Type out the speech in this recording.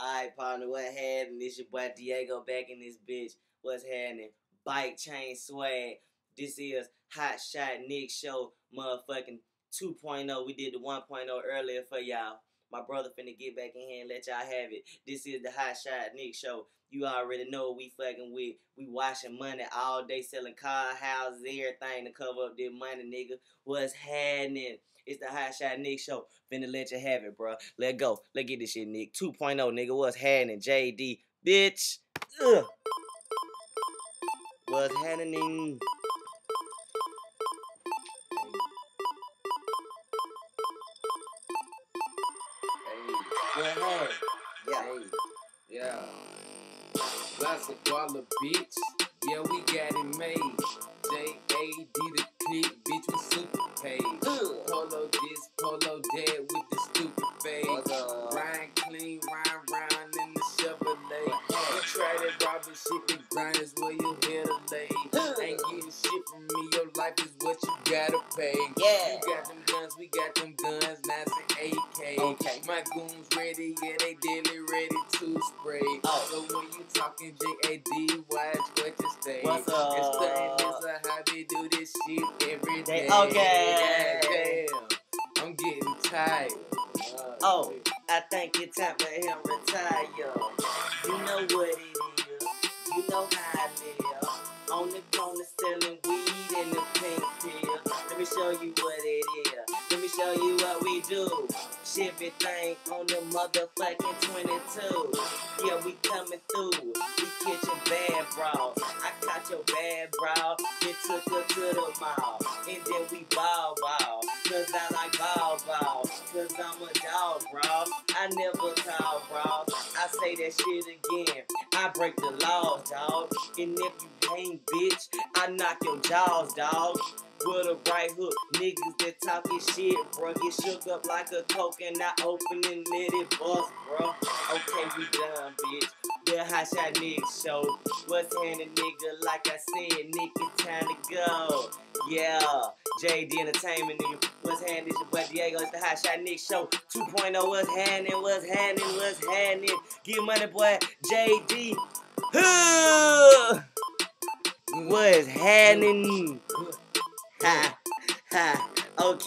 Alright, partner, what happening? This your boy Diego back in this bitch. What's happening? Bike chain swag. This is Hot Shot Nick Show, motherfucking 2.0. We did the 1.0 earlier for y'all. My brother finna get back in here and let y'all have it. This is the Hot Shot Nick Show. You already know we fucking with. We washing money all day, selling car, houses, everything to cover up their money, nigga. What's happening? It's the Hot Shot Nick Show. Finna let you have it, bro. Let go. Let get this shit, Nick. 2.0, nigga. What's happening? JD. Bitch. Ugh. What's happening? Hey, Yeah. hey, yeah. Lots of baller, bitch. Yeah, we got it made. J A D the click, bitch, we super paid. Ugh. Polo this, polo that with the stupid face. What's up? Ryan clean, Ryan round in the Chevrolet. You try that robbing shit, the grind is where you here to lay. Ain't getting shit from me, your life is what you gotta pay. Yeah. You got them guns, we got them guns, My goons ready, yeah, they daily ready to spray. Oh. So when you talking JAD, watch what you say. What's up? It's stunning, it's a hobby, do this shit every day. okay. Damn, I'm getting tired. Oh, I think it's time for him retire. You know what it is. You know how I live. On the corner selling weed in the pink pill. Let me show you what it is. Let me show you what we do. Everything on the motherfucking 22. Yeah, we coming through. We catching bad bra. I caught your bad bra. Then took her to the mall. And then we ball ball. Cause I like ball ball. Cause I'm a dog, bro. I never call, bro. I say that shit again. I break the laws, dog. And if you hang, bitch, I knock your jaws, dog. With a right hook, niggas that talking shit, bro. Get shook up like a coke and I open and let it bust, bro. Okay, we done, bitch. The Hot Shot Nigga Show. What's happening, nigga? Like I said, nigga, time to go. Yeah, JD Entertainment, nigga. What's happening? It's your boy Diego. It's the Hot Shot Nick Show 2.0. What's happening? What's happening? What's happening? Get money, boy. JD. What's happening? Ha, ha. Okay.